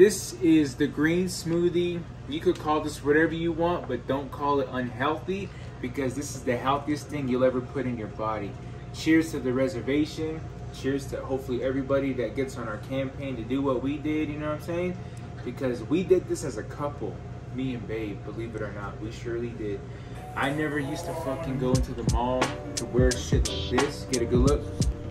This is the green smoothie. You could call this whatever you want, but don't call it unhealthy because this is the healthiest thing you'll ever put in your body. Cheers to the reservation. Cheers to hopefully everybody that gets on our campaign to do what we did, you know what I'm saying? Because we did this as a couple, me and Babe, believe it or not, we surely did. I never used to fucking go into the mall to wear shit like this. Get a good look.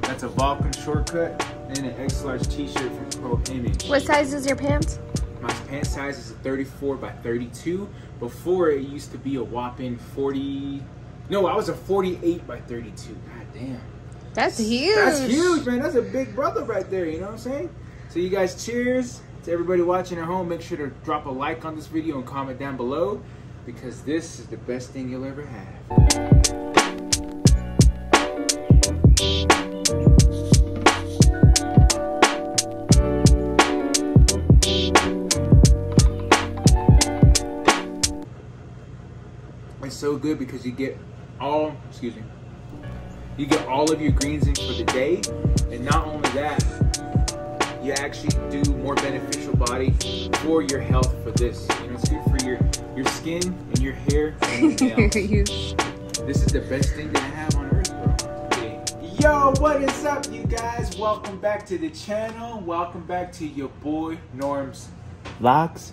That's a Volcom shortcut and an X large t-shirt from Pro Image. What size is your pants? My pant size is a 34 by 32. Before it used to be a whopping 40. No, I was a 48 by 32. God damn. That's huge. That's huge, man. That's a big brother right there. You know what I'm saying? So you guys, cheers to everybody watching at home. Make sure to drop a like on this video and comment down below because this is the best thing you'll ever have. So good because you get all, excuse me, you get all of your greens in for the day, and not only that, you actually do more beneficial body for your health for this. You know, it's good for your your skin and your hair and your nails. This is the best thing that I have on earth, bro. Okay. Yo, what is up, you guys? Welcome back to the channel. Welcome back to your boy Norm's Vlogs.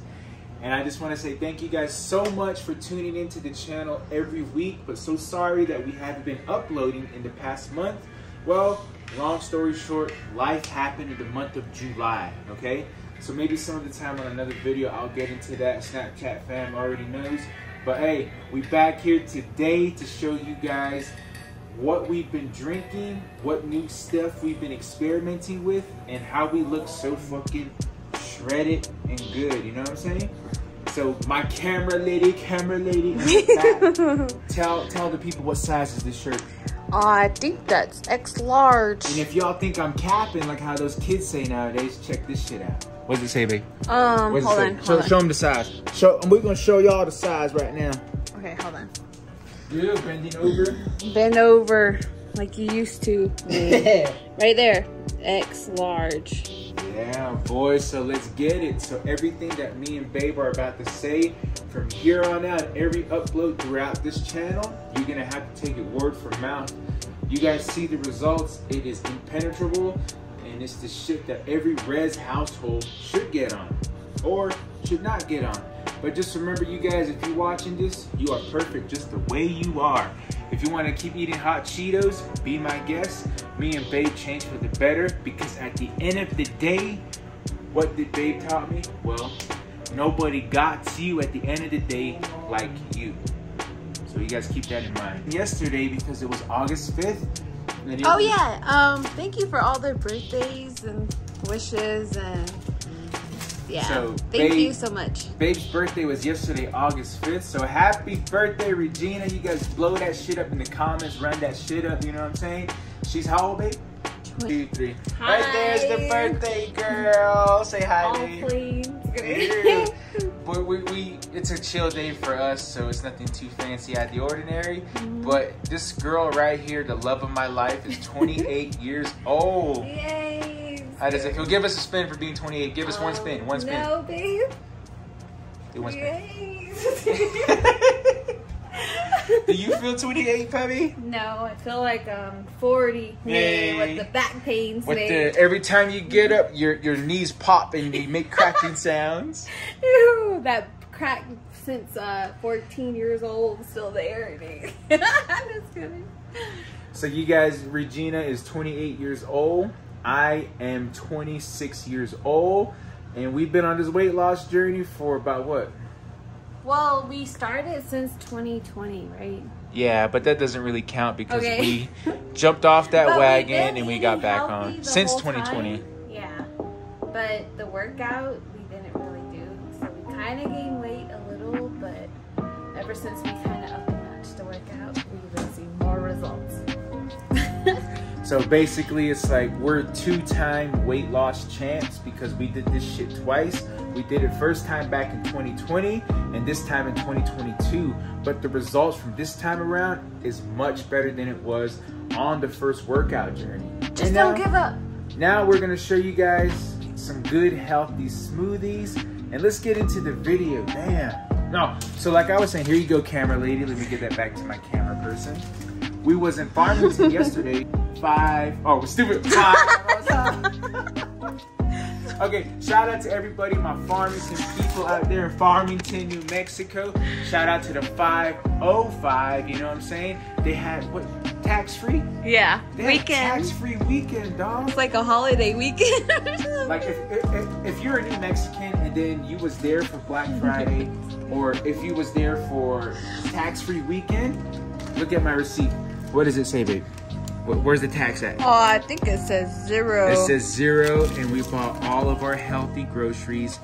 And I just want to say thank you guys so much for tuning into the channel every week. But so sorry that we haven't been uploading in the past month. Well, long story short, life happened in the month of July, okay? So maybe some of the time on another video, I'll get into that. Snapchat fam already knows. But hey, we back here today to show you guys what we've been drinking, what new stuff we've been experimenting with, and how we look so fucking shredded and good. You know what I'm saying? So my camera lady, camera lady, in the back, tell tell the people what size is this shirt. I think that's X large. And if y'all think I'm capping, like how those kids say nowadays, check this shit out. What does it say, babe? Um, What hold it on. say? Show, hold on. show them the size. Show, and we're gonna show y'all the size right now. Okay, hold on. Yeah, bending over. Bend over like you used to. right there. X large. Yeah, boys. So let's get it. So everything that me and Babe are about to say from here on out, every upload throughout this channel, you're gonna have to take it word for mouth. You guys see the results. It is impenetrable, and it's the shit that every res household should get on, or should not get on. But just remember, you guys, if you're watching this, you are perfect just the way you are. If you want to keep eating hot Cheetos, be my guest. Me and Babe change for the better because at the end of the day, what did Babe taught me? Well, nobody got to you at the end of the day like you. So you guys keep that in mind. Yesterday, because it was August 5th. Oh yeah. Um, thank you for all the birthdays and wishes and yeah. So, thank babe- you so much. Babe's birthday was yesterday, August 5th. So happy birthday, Regina. You guys blow that shit up in the comments, run that shit up, you know what I'm saying? She's how old, babe? Two, three. Right there's the birthday girl. Say hi, All babe. Yeah. But we, we, it's a chill day for us, so it's nothing too fancy out of the ordinary. Mm-hmm. But this girl right here, the love of my life, is 28 years old. Yay. How does it feel? Give us a spin for being 28. Give us one spin. One spin. No, babe. Do one spin. Yay. Do you feel 28, Pebby? No, I feel like um 40 Yay. with the back pains. With the every time you get up, your your knees pop and you make cracking sounds. Ew, that crack since uh 14 years old still there. I'm just kidding. So you guys, Regina is 28 years old. I am 26 years old, and we've been on this weight loss journey for about what? Well, we started since 2020, right? Yeah, but that doesn't really count because Okay. we jumped off that wagon and we got back on since 2020. time. Yeah, but the workout we didn't really do, so we kind of gained weight a little. But ever since we kind of up and notched the workout, So basically, it's like we're two-time weight loss champs because we did this shit twice. We did it first time back in 2020 and this time in 2022. But the results from this time around is much better than it was on the first workout journey. Just And now- don't give up. Now we're gonna show you guys some good healthy smoothies. And let's get into the video. Damn. No, so like I was saying, here you go, camera lady. Let me get that back to my camera person. We was in Farmington yesterday. Five. Oh, stupid. Five. Okay, shout out to everybody, my Farmington people out there in Farmington, New Mexico. Shout out to the 505, you know what I'm saying? They had what tax free? Yeah, They weekend. Tax free weekend, dog. It's like a holiday weekend. Like if, if if you're a New Mexican and then you was there for Black Friday, or if you was there for tax free weekend, look at my receipt. What does it say, babe? Wh- Where's the tax at? oh, I think it says zero. It says zero, and we bought all of our healthy groceries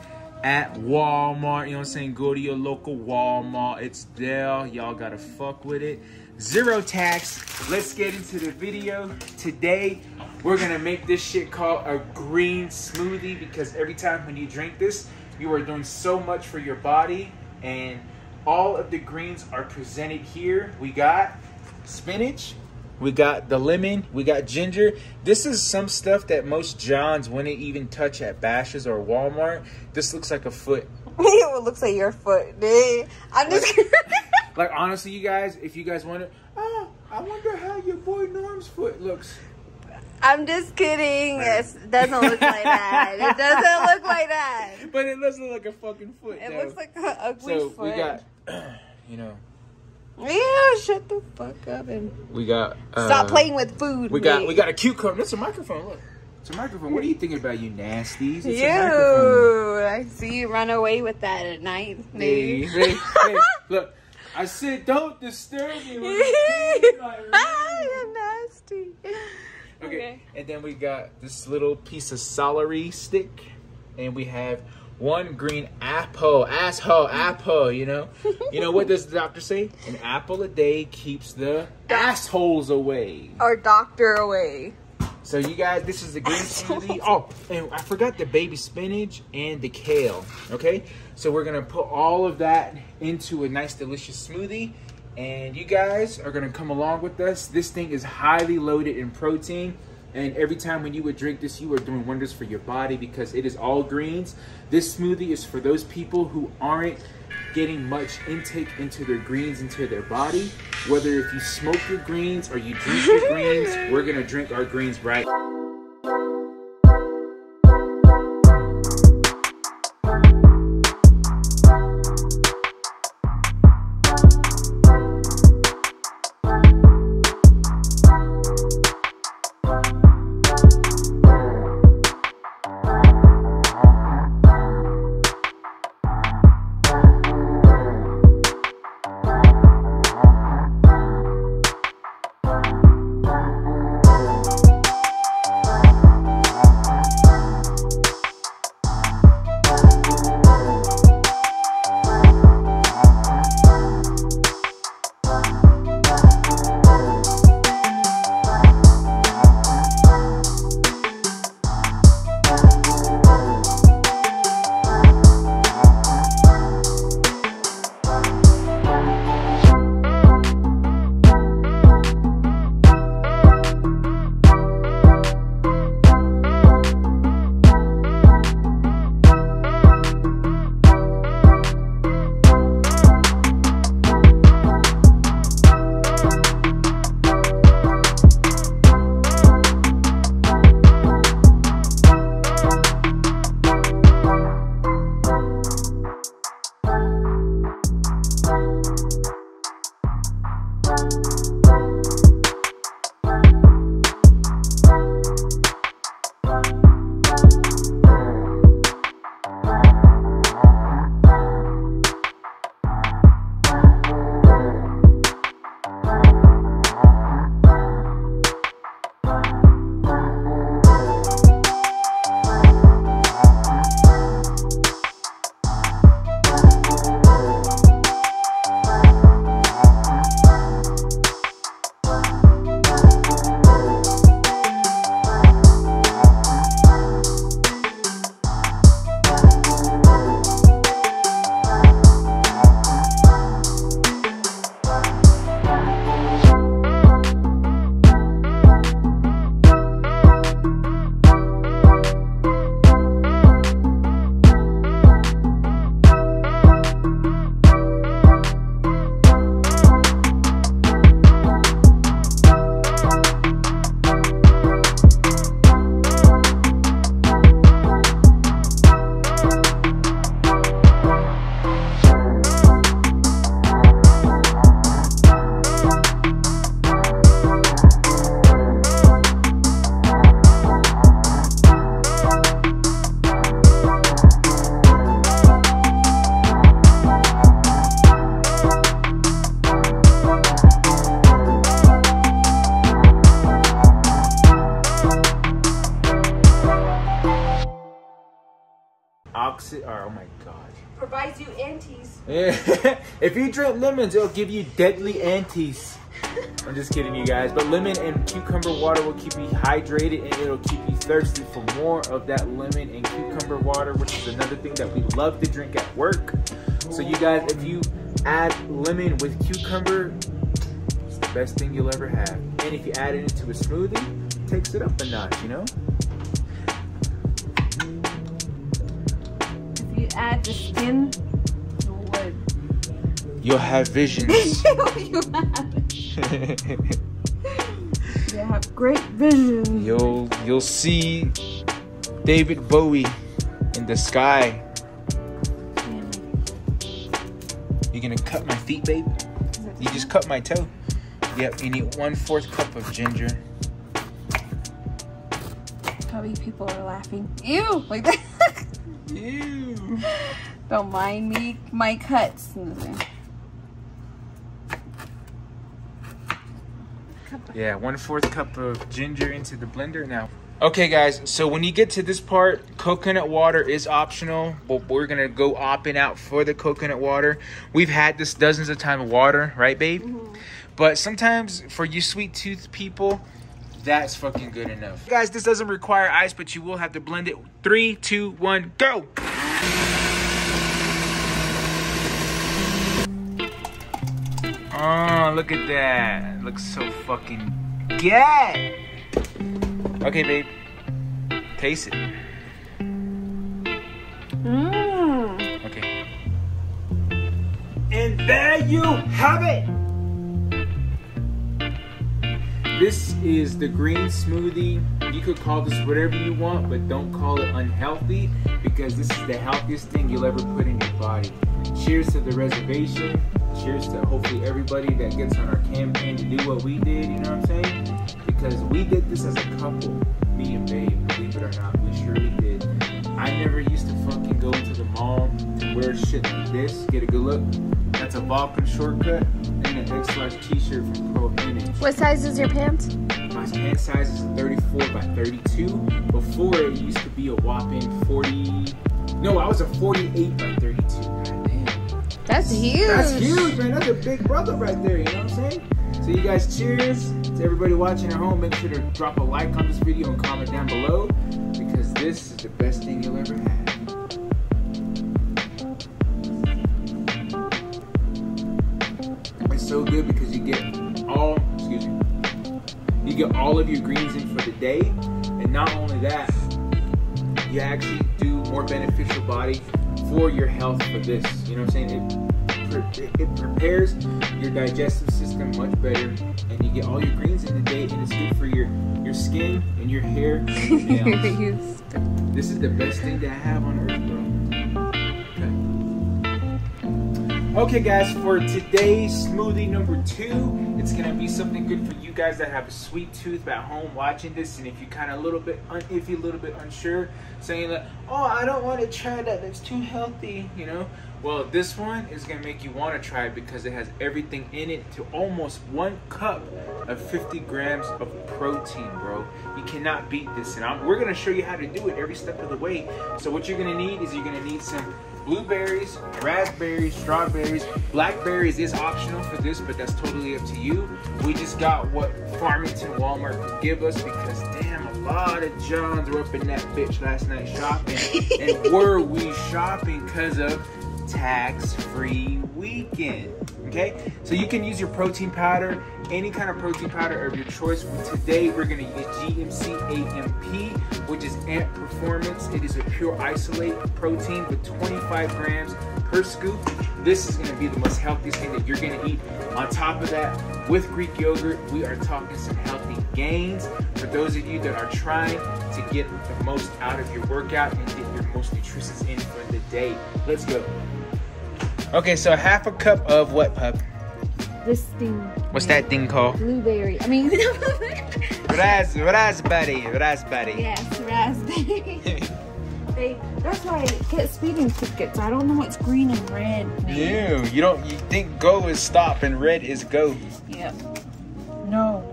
at Walmart. You know what I'm saying? Go to your local Walmart. It's there. Y'all gotta fuck with it. Zero tax. Let's get into the video. Today, we're gonna make this shit called a green smoothie because every time when you drink this, you are doing so much for your body, and all of the greens are presented here. We got spinach, we got the lemon, we got ginger. This is some stuff that most Johns wouldn't even touch at Bashas' or Walmart. This looks like a foot. it looks like your foot, dude. I'm just. Like honestly, you guys, if you guys want to, oh, I wonder how your boy Norm's foot looks. I'm just kidding. It doesn't look like that. It doesn't look like that. But it does look like a fucking foot. It though. looks like an ugly so foot. we got, you know, shut the fuck up and we got. Uh, stop playing with food. We got mate. we got a cucumber. That's a microphone. Look, it's a microphone. What are you thinking about, you nasties? It's a. You, I see you run away with that at night. Hey, maybe. hey, hey, look. I said don't disturb me. When you clean my room. You're nasty. Okay. Okay. And then we got this little piece of celery stick, and we have one green apple, asshole apple. You know, you know what does the doctor say? An apple a day keeps the assholes away. Our doctor away. So you guys, this is the green smoothie. Oh, and I forgot the baby spinach and the kale. Okay, so we're gonna put all of that into a nice, delicious smoothie, and you guys are gonna come along with us. This thing is highly loaded in protein, and every time when you would drink this, you are doing wonders for your body because it is all greens. This smoothie is for those people who aren't getting much intake into their greens into their body. Whether if you smoke your greens or you drink your greens, we're gonna drink our greens right. Provides you. Yeah. if you drink lemons, it'll give you deadly antes. I'm just kidding, you guys. But lemon and cucumber water will keep you hydrated and it'll keep you thirsty for more of that lemon and cucumber water, which is another thing that we love to drink at work. So, you guys, if you add lemon with cucumber, it's the best thing you'll ever have. And if you add it into a smoothie, it takes it up a notch, you know? Add the skin. You'll have visions. you have. You have great vision. you'll you'll see David Bowie in the sky. You're gonna cut my feet, babe? You just cut my toe. Yep, you need one fourth cup of ginger. Probably people are laughing. Ew, like that. Ew. Don't mind me, my cuts. Yeah, one fourth cup of ginger into the blender now. Okay, guys, so when you get to this part, coconut water is optional, but we're gonna go opting out for the coconut water. We've had this dozens of times, water, right, babe? Mm-hmm. But sometimes for you sweet tooth people, that's fucking good enough. Guys, this doesn't require ice, but you will have to blend it. Three, two, one, go! Oh, look at that. Looks so fucking good. Okay, babe. Taste it. Mmm. Okay. And there you have it. This is the green smoothie. You could call this whatever you want, but don't call it unhealthy because this is the healthiest thing you'll ever put in your body. Cheers to the reservation. Cheers to hopefully everybody that gets on our campaign to do what we did, you know what I'm saying? Because we did this as a couple, me and Babe, believe it or not, we surely did. I never used to fucking go to the mall to wear shit like this. Get a good look. That's a Volcom shortcut and an X large t-shirt from Pro Image. What size is your pants? My pant size is 34 by 32. Before it used to be a whopping 40. No, I was a 48 by 32. God damn. That's huge. That's huge, man. That's a big brother right there. You know what I'm saying? So you guys, cheers to everybody watching at home. Make sure to drop a like on this video and comment down below because this is the best thing you'll ever have. So good because you get all, excuse me, you get all of your greens in for the day, and not only that, you actually do more beneficial body for your health for this. You know what I'm saying? It, it, it prepares your digestive system much better, and you get all your greens in the day, and it's good for your your skin and your hair and your. This is the best thing to have on earth, bro. Okay. Guys, for today's smoothie number two, it's gonna be something good for you guys that have a sweet tooth at home watching this, and if you're kind of a little bit un- iffy, a little bit unsure, saying that, oh, I don't want to try that, that's too healthy, you know. Well, this one is gonna make you want to try it because it has everything in it to almost one cup of 50 grams of protein, bro. You cannot beat this, and I'm, we're gonna show you how to do it every step of the way. So what you're gonna need is you're gonna need some blueberries, raspberries, strawberries, blackberries is optional for this, but that's totally up to you. We just got what Farmington Walmart could give us because damn, a lot of Johns were up in that bitch last night shopping, and were we shopping because of tax-free weekend. Okay, so you can use your protein powder, any kind of protein powder of your choice. Today we're gonna use GNC AMP, which is Amp Performance. It is a pure isolate protein with 25 grams per scoop. This is gonna be the most healthiest thing that you're gonna eat. On top of that, with Greek yogurt, we are talking some healthy gains for those of you that are trying to get the most out of your workout and get your most nutritious in for the day. Let's go. Okay, so half a cup of what, pup? This thing. What's that thing called? Blueberry. I mean, Ras, raspberry, raspberry. yes, raspberry. They, that's why I get speeding tickets. I don't know what's green and red. man. Ew, you don't, you think go is stop and red is go. Yep. No.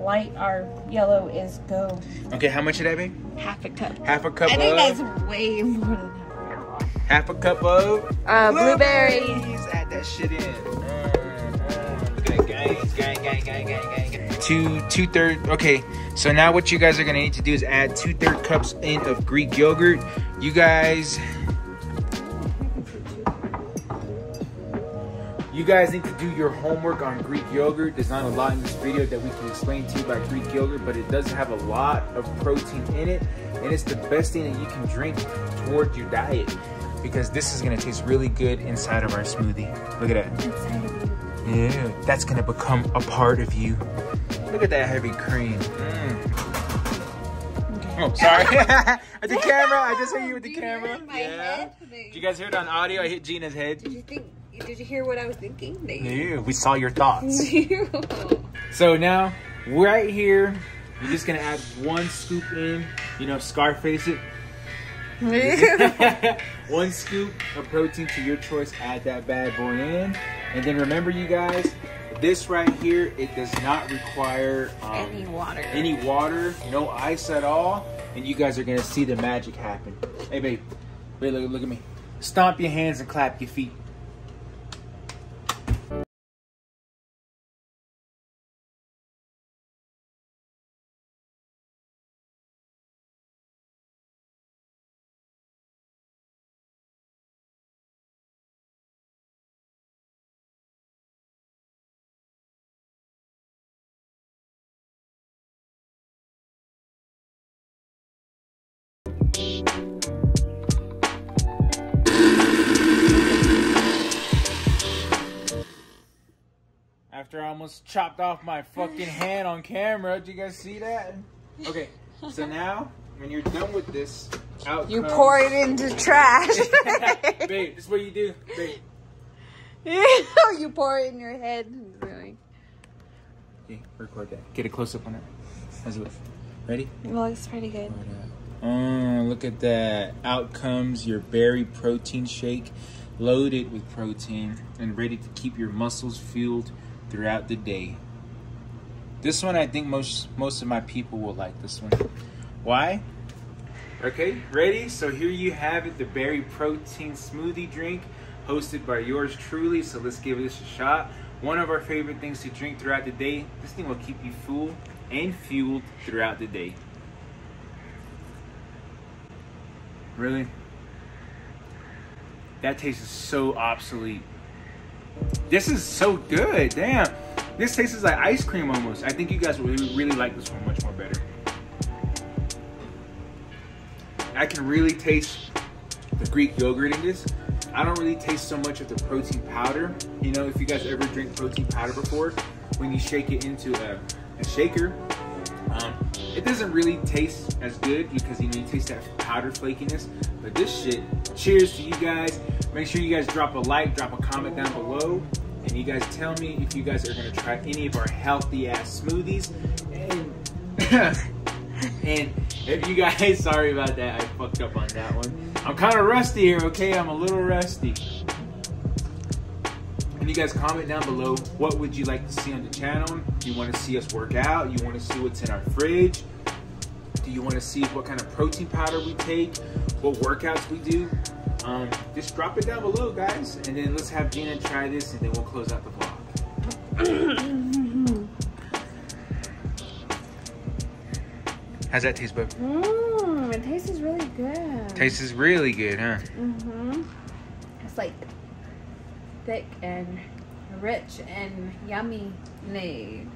Light or yellow is go. Okay, how much should that be? Half a cup. Half a cup I think of? that's way more than half a cup. half a cup of Uh, blueberries. Add that shit in. Mm, mm. Look at that, gang, gang, gang, gang, gang, gang. Two, two third. Okay, so now what you guys are gonna need to do is add two third cups in of Greek yogurt. You guys, you guys need to do your homework on Greek yogurt. There's not a lot in this video that we can explain to you about Greek yogurt, but it does have a lot of protein in it, and it's the best thing that you can drink toward your diet because this is gonna taste really good inside of our smoothie. Look at that. Yeah, that's gonna become a part of you. Look at that heavy cream. Mm. Oh, sorry. At the camera. I just hit you with the Did you hear camera. it in my yeah. Did you guys hear it on audio? I hit Gina's head. Did you think? Did you hear what I was thinking? Yeah, we saw your thoughts. So now, right here, you're just gonna add one scoop in. You know, Scarface it. one scoop of protein to your choice. Add that bad boy in, and then remember, you guys, this right here, it does not require um, Any water. any water, no ice at all, and you guys are gonna see the magic happen. Hey, babe, wait, look, look at me. Stomp your hands and clap your feet. After I almost chopped off my fucking hand on camera, did you guys see that? Okay, so now when you're done with this, out You comes- pour it into trash. babe, this is what you do, babe. you pour it in your head. Really. Okay, record that. Get a close up on it. Do it. Ready? It looks pretty good. Oh, look at that. Out comes your berry protein shake, loaded with protein and ready to keep your muscles fueled throughout the day. This one, I think most most of my people will like this one. Why? Okay, ready? So here you have it, the berry protein smoothie drink, hosted by yours truly. So let's give this a shot. One of our favorite things to drink throughout the day. This thing will keep you full and fueled throughout the day. Really? That tastes so obsolete. This is so good. Damn. This tastes like ice cream almost. I think you guys will really, really like this one much more better. I can really taste the Greek yogurt in this. I don't really taste so much of the protein powder. You know, if you guys ever drink protein powder before, when you shake it into a, a shaker, doesn't really taste as good because you know you taste that powder flakiness. But this shit, cheers to you guys. Make sure you guys drop a like, drop a comment down below, and you guys tell me if you guys are gonna try any of our healthy ass smoothies. And and if you guys, sorry about that, I fucked up on that one. I'm kind of rusty here, okay? I'm a little rusty. And you guys comment down below what would you like to see on the channel? You want to see us work out? You want to see what's in our fridge? Do you want to see what kind of protein powder we take? What workouts we do? Um, just drop it down below, guys. And then let's have Gina try this and then we'll close out the vlog. How's that taste, bud? Mmm, it tastes really good. Tastes really good, huh? Mm-hmm. It's like thick and rich and yummy. Nay.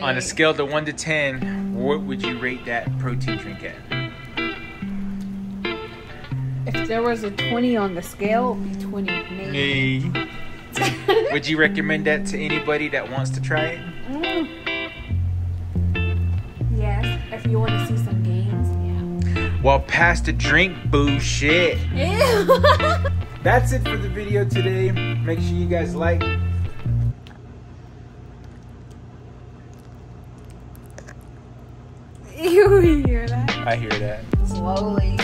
On a scale of 1 to 10, what would you rate that protein drink at? If there was a 20 on the scale, it would be 20. Nay. would you recommend that to anybody that wants to try it? Mm. Yes, if you want to see some games, yeah. Well, pass the drink, yeah. Ew. That's it for the video today. Make sure you guys like. you hear that? I hear that. Slowly.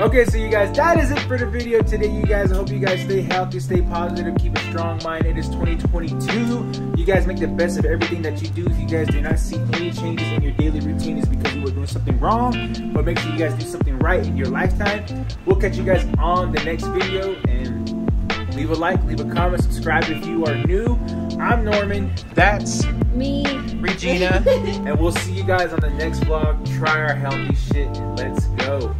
Okay, so you guys, that is it for the video today. You guys, I hope you guys stay healthy, stay positive, keep a strong mind. It is 2022. You guys make the best of everything that you do. If you guys do not see any changes in your daily routine, it's because you were doing something wrong. But make sure you guys do something right in your lifetime. We'll catch you guys on the next video and leave a like, leave a comment, subscribe if you are new. I'm Norman. That's Me. Regina. And we'll see you guys on the next vlog. Try our healthy shit and let's go.